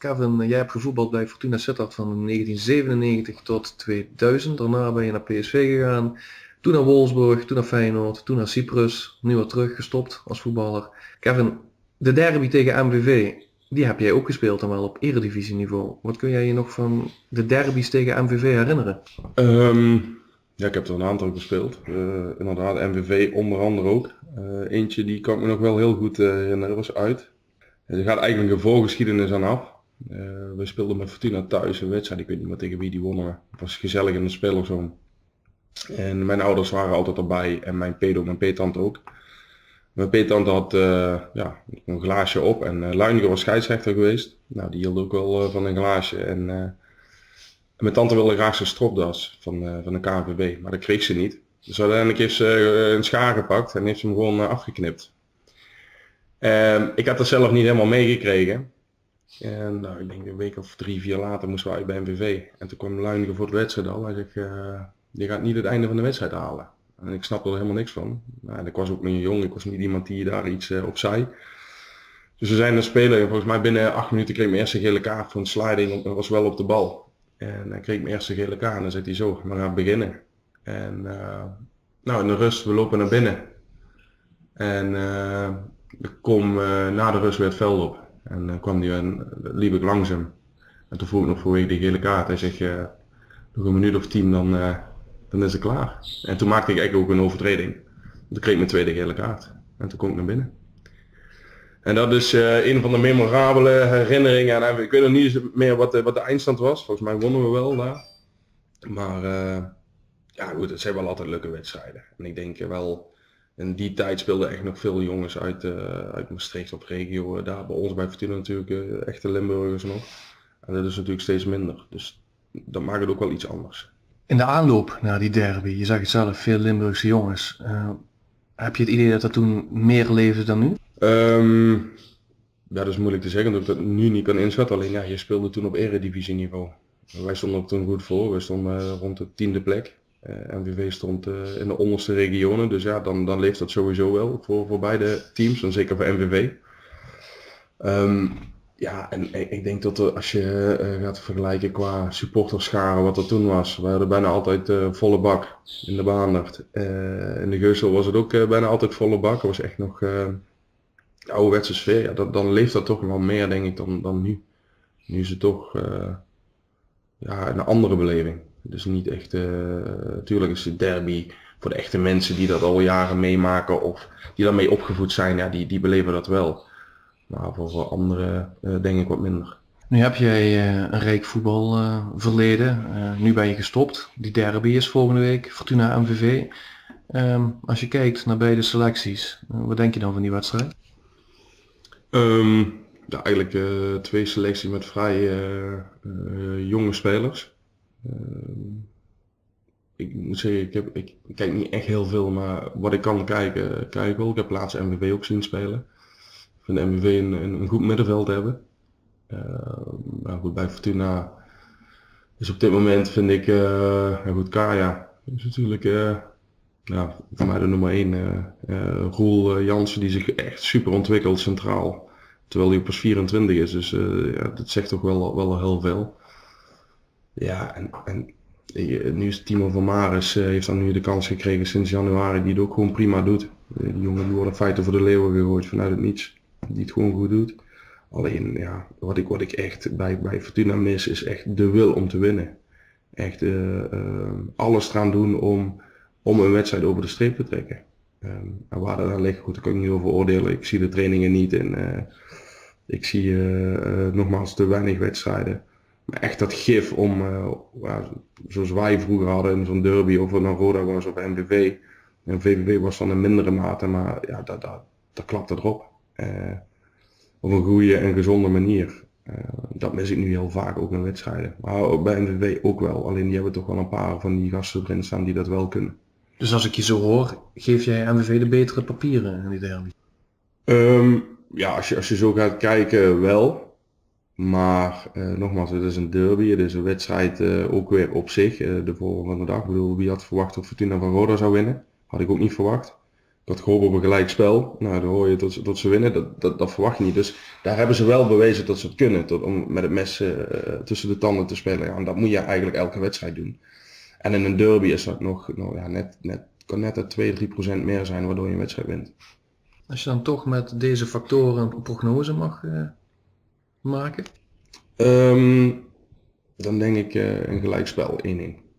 Kevin, jij hebt gevoetbald bij Fortuna Sittard van 1997 tot 2000. Daarna ben je naar PSV gegaan. Toen naar Wolfsburg, toen naar Feyenoord, toen naar Cyprus. Nu weer teruggestopt als voetballer. Kevin, de derby tegen MVV, die heb jij ook gespeeld dan wel op eredivisieniveau. Wat kun jij je nog van de derbies tegen MVV herinneren? Ehm, ja, ik heb er een aantal gespeeld. Uh, inderdaad, MVV onder andere ook. Uh, eentje die kan ik me nog wel heel goed uh, herinneren, was uit. Er gaat eigenlijk een voorgeschiedenis aan af. We speelden met Fortuna thuis een wedstrijd, ik weet niet meer tegen wie die wonnen. Het was gezellig in de spelerzoon. En mijn ouders waren altijd erbij en mijn pedo, mijn peetante ook. Mijn peetante had uh, ja, een glaasje op en uh, Luiniger was scheidsrechter geweest. Nou, die hield ook wel van een glaasje. En, mijn tante wilde graag zijn stropdas van, van de KNVB, maar dat kreeg ze niet. Dus uiteindelijk heeft ze een schaar gepakt en heeft ze hem gewoon afgeknipt. Ehm, ik had dat zelf niet helemaal meegekregen. En nou, ik denk een week of drie, vier later moesten we uit bij MVV. En toen kwam Luiniger voor de wedstrijd al. Hij zegt, je gaat niet het einde van de wedstrijd halen. En ik snapte er helemaal niks van. Nou, ik was ook niet jong, ik was niet iemand die daar iets uh, op zei. Dus we zijn een speler, volgens mij binnen acht minuten kreeg ik mijn eerste gele kaart voor een sliding, dat was wel op de bal. En dan kreeg ik mijn eerste gele kaart en dan zegt hij zo, we gaan beginnen. En uh, nou, in de rust, we lopen naar binnen. En uh, ik kom na de rust weer het veld op. En dan kwam die en liep ik langzaam. En toen vroeg ik nog vanwege die gele kaart. Hij zegt, nog een minuut of tien dan dan is het klaar. En toen maakte ik eigenlijk ook een overtreding. Toen kreeg ik mijn tweede gele kaart. En toen kom ik naar binnen. En dat is een van de memorabele herinneringen. En ik weet nog niet meer wat de, wat de eindstand was. Volgens mij wonnen we wel daar. Maar ja goed, het zijn wel altijd leuke wedstrijden. En ik denk wel, in die tijd speelden echt nog veel jongens uit, uh, uit Maastricht op regio. Daar bij ons bij Fortuna natuurlijk echte Limburgers nog. En dat is natuurlijk steeds minder. Dus dat maakt het ook wel iets anders. In de aanloop naar die derby, je zag het zelf, veel Limburgse jongens. Uh, heb je het idee dat er toen meer leefde dan nu? Um, ja, dat is moeilijk te zeggen dat ik dat nu niet kan inschatten. Alleen ja, je speelde toen op eredivisieniveau. Wij stonden er toen goed voor. We stonden uh, rond de tiende plek. Uh, MVV stond in de onderste regionen. Dus ja, dan, dan leeft dat sowieso wel voor, voor beide teams. En zeker voor MVV. Um, ja, en ik denk dat als je uh, gaat vergelijken qua supporterscharen wat er toen was. We hadden bijna altijd volle bak in de Baandert. Uh, in de Geusel was het ook bijna altijd volle bak. Er was echt nog de ouderwetse sfeer. Ja, dan leeft dat toch wel meer denk ik dan, dan nu. Nu is het toch ja, een andere beleving. Dus niet echt, natuurlijk is het derby voor de echte mensen die dat al jaren meemaken of die daarmee opgevoed zijn, ja, die, die beleven dat wel. Maar voor anderen uh, denk ik wat minder. Nu heb jij uh, een rijk voetbalverleden. Uh, nu ben je gestopt. Die derby is volgende week, Fortuna MVV. Um, als je kijkt naar beide selecties, wat denk je dan van die wedstrijd? Um, ja, eigenlijk twee selecties met vrij jonge spelers. Ehm, ik moet zeggen, ik, heb, ik kijk niet echt heel veel, maar wat ik kan kijken, kijk ik wel. Ik heb laatst MVV ook zien spelen de MVV een, een, goed middenveld hebben. Uh, maar goed, bij Fortuna is op dit moment vind ik, uh, goed, Kaya is natuurlijk ja, voor mij de nummer 1. Uh, Roel Jansen die zich echt super ontwikkelt centraal. Terwijl hij pas 24 is, dus ja, dat zegt toch wel, wel heel veel. Ja, en, en nu is Timo van Maris heeft dan nu de kans gekregen sinds januari die het ook gewoon prima doet. Die jongen die wordt in feite voor de leeuwen gegooid vanuit het niets die het gewoon goed doet. Alleen ja, wat ik, wat ik echt bij, bij Fortuna mis is echt de wil om te winnen. Echt uh, alles eraan doen om, om een wedstrijd over de streep te trekken. Um, en waar dat aan ligt, goed, daar kan ik niet over oordelen. Ik zie de trainingen niet en ik zie nogmaals te weinig wedstrijden. Echt dat gif om, zoals wij vroeger hadden in zo'n derby, of het nou Roda was of MVV. En VVV was dan een mindere mate, maar ja, dat, dat, dat klapt erop. Uh, op een goede en gezonde manier. Uh, dat mis ik nu heel vaak ook in wedstrijden. Maar bij MVV ook wel. Alleen die hebben toch wel een paar van die gasten erin staan die dat wel kunnen. Dus als ik je zo hoor, geef jij MVV de betere papieren in die derby? Um, ja, als je, als je zo gaat kijken wel. Maar uh, nogmaals, het is een derby. Het is een wedstrijd uh, ook weer op zich. Uh, de volgende dag. Ik bedoel, wie had verwacht dat Fortuna van Roda zou winnen? Had ik ook niet verwacht dat gehoopt op een gelijkspel. Nou, dan hoor je tot, tot ze winnen. Dat, dat, dat verwacht je niet. Dus daar hebben ze wel bewezen dat ze het kunnen. Tot, om met het mes tussen de tanden te spelen. Ja, en dat moet je eigenlijk elke wedstrijd doen. En in een derby is dat nog, nog ja, net, net, kan net 2, 3 procent meer zijn waardoor je een wedstrijd wint. Als je dan toch met deze factoren een prognose mag maken? Um, dan denk ik uh, een gelijkspel 1-1.